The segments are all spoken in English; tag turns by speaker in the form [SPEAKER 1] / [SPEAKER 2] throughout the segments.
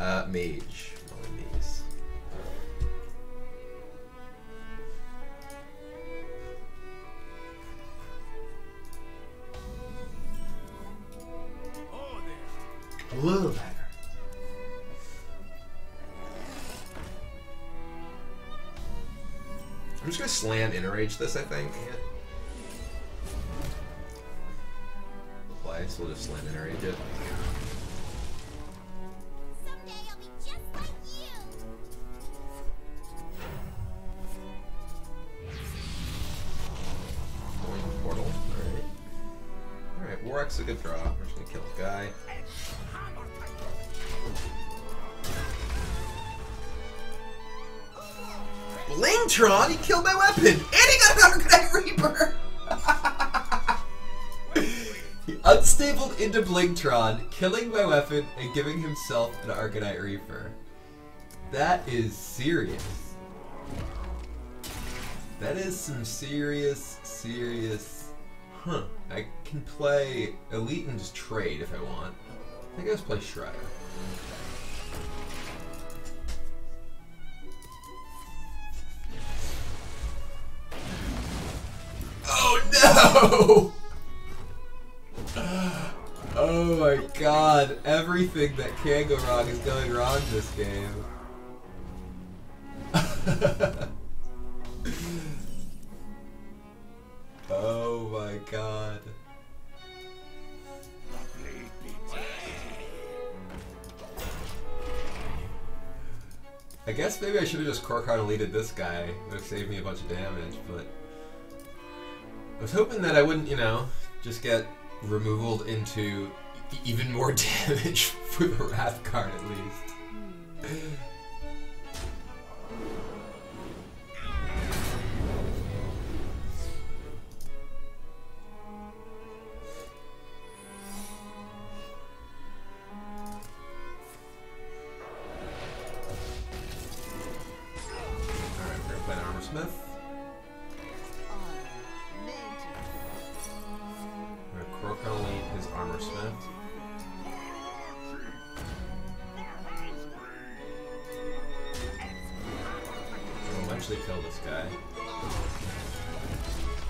[SPEAKER 1] Uh, mage. These. Hello there. I'm just gonna slam Inner Rage this, I think. Play, so we'll just slam Inner Rage it. Warwick's a good draw. We're just gonna kill this guy. Blingtron, he killed my weapon! And he got an Arcanite Reaper! he unstabled into Blingtron, killing my weapon and giving himself an Arcanite Reaper. That is serious. That is some serious, serious. Huh. I can play Elite and just trade if I want. I think I just play Shredder. Oh no! Oh my god, everything that can go wrong is going wrong this game. oh my god. I guess maybe I should have just Kor'kron deleted this guy. It would have saved me a bunch of damage, but... I was hoping that I wouldn't, you know, just get removaled into even more damage for the Wrath card at least. Kor'kron elite his Armor Smith. We'll eventually kill this guy.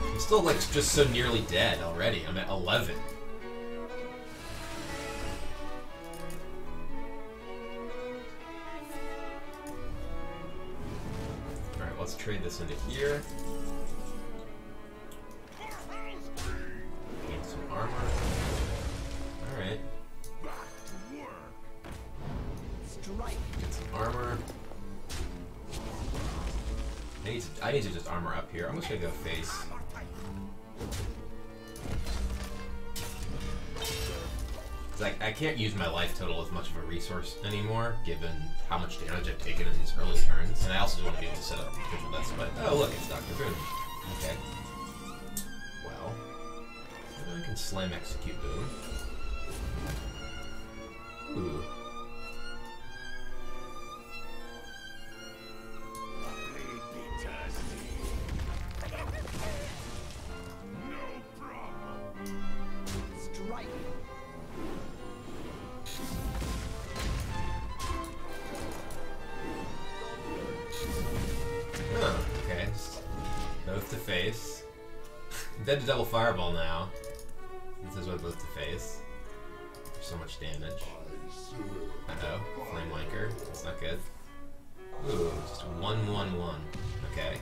[SPEAKER 1] I'm still like just so nearly dead already. I'm at 11. Alright, let's trade this into here. Some armor. Alright. Get some armor. I need, to, I need to just armor up here. I'm just gonna go face. Cause I, I can't use my life total as much of a resource anymore, given how much damage I've taken in these early turns. And I also want to be able to set up for this, but oh look, it's Dr. Boom. Okay. I can slam execute boom. Ooh. Oh, okay. Both to face. Dead to double fireball now. Both to face. So much damage. Uh oh. Flamewaker. That's not good. Ooh, just one one one. Okay.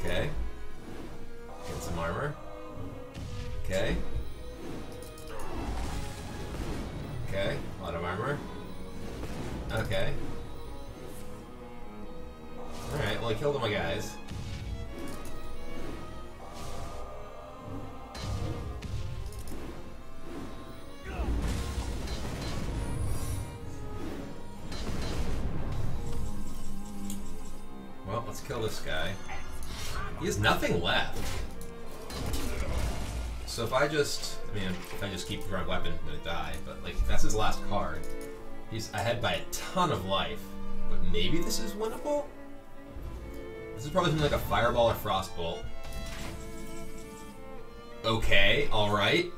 [SPEAKER 1] Okay. Get some armor. Okay. Okay. A lot of armor. Okay. Alright, well I killed all my guys. Let's kill this guy. He has nothing left. So if I just, I mean, if I just keep the throwing weapon, I'm gonna die. But like, that's his last card. He's ahead by a ton of life. But maybe this is winnable? This is probably something like a fireball or frostbolt. Okay, alright.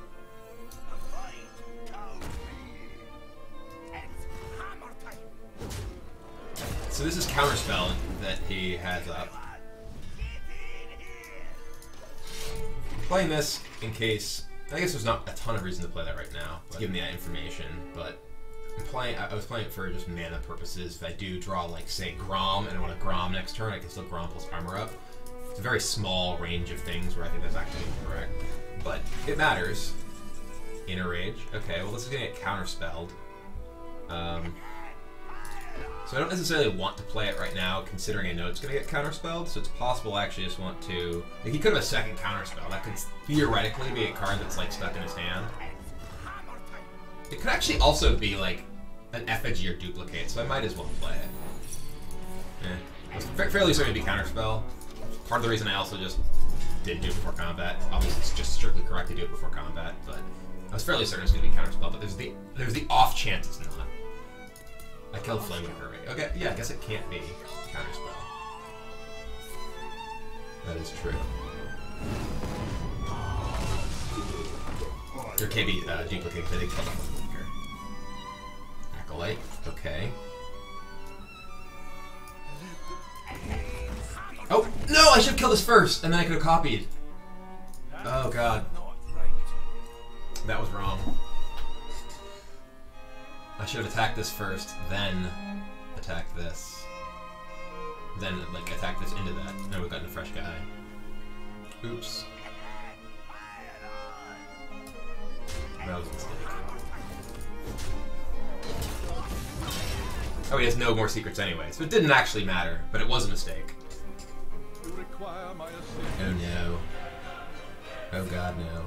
[SPEAKER 1] So this is Counterspell that he has up. Playing this in case. I guess there's not a ton of reason to play that right now, given that information, but I'm playing. I I was playing it for just mana purposes. If I do draw, like, say, Grom, and I want to Grom next turn, I can still Grom plus armor up. It's a very small range of things where I think that's actually correct, But it matters. Inner Rage. Okay, well, this is going to get counterspelled. Um, so I don't necessarily want to play it right now, considering I know it's going to get counterspelled. So it's possible I actually just want to. Like, he could have a second counterspell. That could theoretically be a card that's like stuck in his hand. It could actually also be like an effigy or duplicate, so I might as well play it. Eh. Fairly certain to be counterspell. Part of the reason I also just didn't do it before combat. Obviously, it's just strictly correct to do it before combat, but I was fairly certain it's going to be counterspell. But there's the there's the off chance it's not. I killed Flaming Fury. Okay, yeah, I guess it can't be counterspell. That is true. There can't be uh, duplicate Flamewaker. Acolyte, okay. Oh, no! I should have killed this first, and then I could have copied. Oh god. That was wrong. I should have attacked this first, then attack this. Then, like, attack this into that. Now we've gotten a fresh guy. Oops. That was a mistake. Oh, he has no more secrets anyway, so it didn't actually matter, but it was a mistake. Oh no. Oh god, no.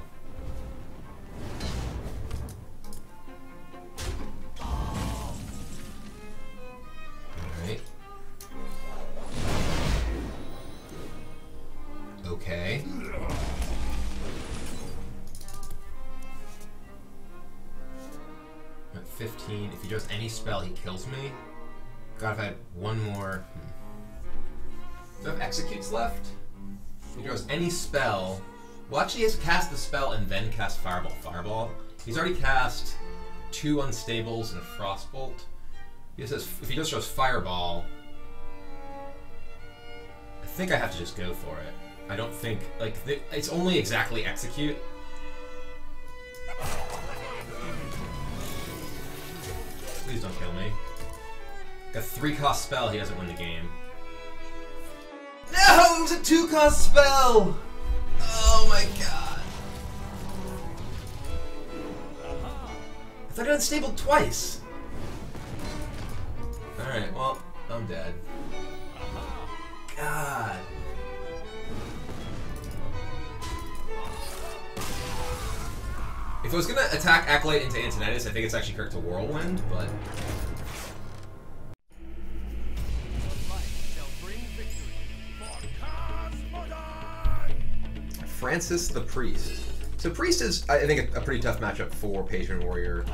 [SPEAKER 1] 15, if he does any spell, he kills me. God, if I had one more. Hmm. Do I have executes left? If he draws any spell. Well, actually, he has to cast the spell and then cast Fireball. Fireball. He's already cast two Unstables and a Frostbolt. He says if he just draws Fireball, I think I have to just go for it. I don't think like it's only exactly execute. Got three cost spell. He doesn't win the game. No, it was a two cost spell. Oh my god. Uh-huh. I thought I unstable twice. Alright, well, I'm dead. Uh-huh. God. If I was gonna attack Acolyte into Antonidas, I think it's actually correct to Whirlwind, but. Francis the Priest. So Priest is, I think, a, a pretty tough matchup for Patron Warrior.